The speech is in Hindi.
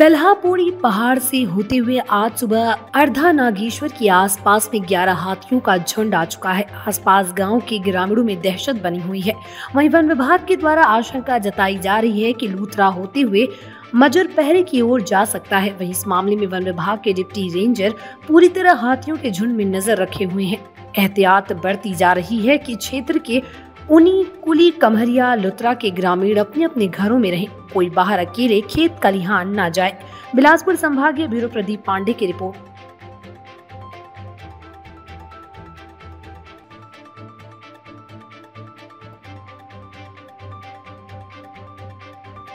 दल्हापुरी पहाड़ से होते हुए आज सुबह अर्धा नागेश्वर के आसपास में 11 हाथियों का झुंड आ चुका है। आसपास गाँव के ग्रामीणों में दहशत बनी हुई है। वहीं वन विभाग के द्वारा आशंका जताई जा रही है कि लूथरा होते हुए मजर पहरे की ओर जा सकता है। वहीं इस मामले में वन विभाग के डिप्टी रेंजर पूरी तरह हाथियों के झुंड में नज़र रखे हुए हैं। एहतियात बरती जा रही है कि क्षेत्र के उन्हीं कुली, कमहरिया, लुतरा के ग्रामीण अपने अपने घरों में रहे। कोई बाहर अकेले खेत कलिहान न जाए। बिलासपुर संभागीय ब्यूरो प्रदीप पांडे की रिपोर्ट।